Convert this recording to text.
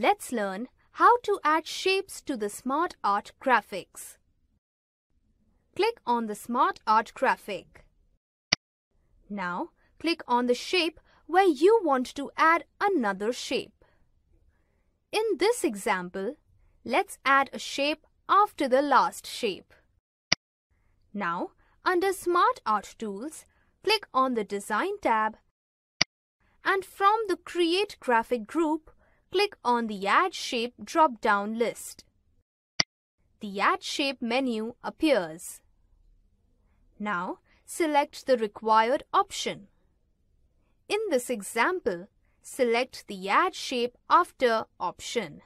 let's learn how to add shapes to the SmartArt graphics. Click on the SmartArt graphic. Now, click on the shape where you want to add another shape. In this example, let's add a shape after the last shape. Now, under SmartArt Tools, click on the Design tab and from the Create Graphic group, click on the Add Shape drop-down list. The Add Shape menu appears. Now, select the required option. In this example, select the Add Shape After option.